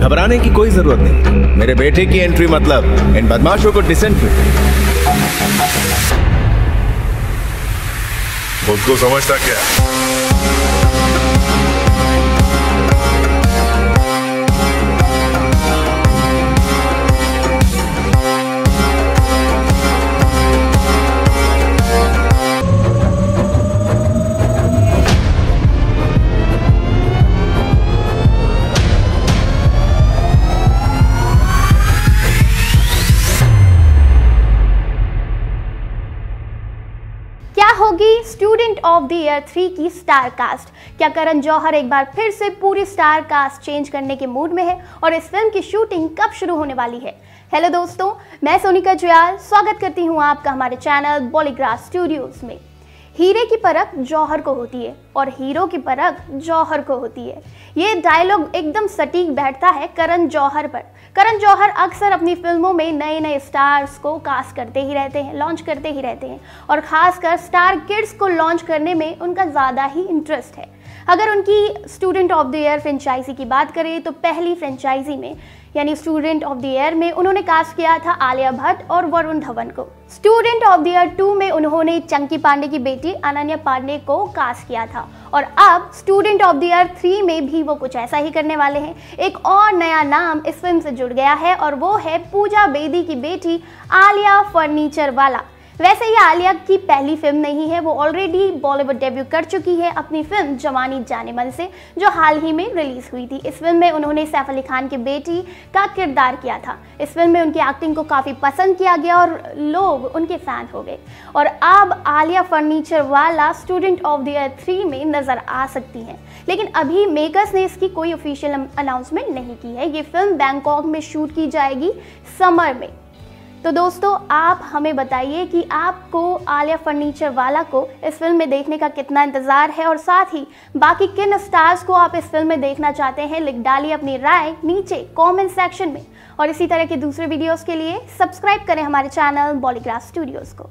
घबराने की कोई ज़रूरत नहीं। मेरे बेटे की एंट्री मतलब इन बदमाशों को डिसेंट्री खुद को समझता क्या? होगी Student of the Year three की स्टार कास्ट। क्या करण जौहर एक बार फिर से पूरी स्टार कास्ट चेंज करने के मूड में है और इस फ़िल्म की शूटिंग कब शुरू होने वाली है? हेलो दोस्तों, मैं सोनिका जुयाल, स्वागत करती हूँ आपका हमारे चैनल बॉलीग्रास स्टूडियोज में। हीरे की परख जौहर को होती है और हीरो की परख जौहर को होती है। ये डायलॉग एकदम सटीक बैठता है करण जौहर पर। करण जौहर अक्सर अपनी फ़िल्मों में नए नए स्टार्स को कास्ट करते ही रहते हैं लॉन्च करते ही रहते हैं और खासकर स्टार किड्स को लॉन्च करने में उनका ज़्यादा ही इंटरेस्ट है। अगर उनकी Student of the Year franchise की बात करें तो पहली फ्रेंचाइजी में, यानी स्टूडेंट ऑफ़ द ईयर में उन्होंने कास्ट किया था आलिया भट्ट और वरुण धवन को। Student of the Year two में उन्होंने चंकी पांडे की बेटी अनन्या पांडे को कास्ट किया था। और अब Student of the Year three में भी वो कुछ ऐसा ही करने वाले हैं। एक और नया नाम इस फ़िल्म से जुड़ गया है और वो है पूजा बेदी की बेटी आलिया फर्नीचर वाला। वैसे ये आलिया की पहली फ़िल्म नहीं है, वो ऑलरेडी बॉलीवुड डेब्यू कर चुकी है अपनी फ़िल्म जवानी जाने मन से, जो हाल ही में रिलीज़ हुई थी। इस फ़िल्म में उन्होंने सैफ अली खान की बेटी का किरदार किया था। इस फ़िल्म में उनकी एक्टिंग को काफ़ी पसंद किया गया और लोग उनके फ़ैन हो गए। और अब Alia Furniturewala Student of the Year three में नज़र आ सकती हैं। लेकिन अभी मेकर्स ने इसकी कोई ऑफिशियल अनाउंसमेंट नहीं की है। ये फ़िल्म बैंकॉक में शूट की जाएगी समर में। तो दोस्तों, आप हमें बताइए कि आपको आलिया फर्नीचर वाला को इस फ़िल्म में देखने का कितना इंतज़ार है और साथ ही बाकी किन स्टार्स को आप इस फ़िल्म में देखना चाहते हैं, लिख डालिए अपनी राय नीचे कमेंट सेक्शन में। और इसी तरह के दूसरे वीडियोस के लिए सब्सक्राइब करें हमारे चैनल बॉलीग्राफ स्टूडियोज़ को।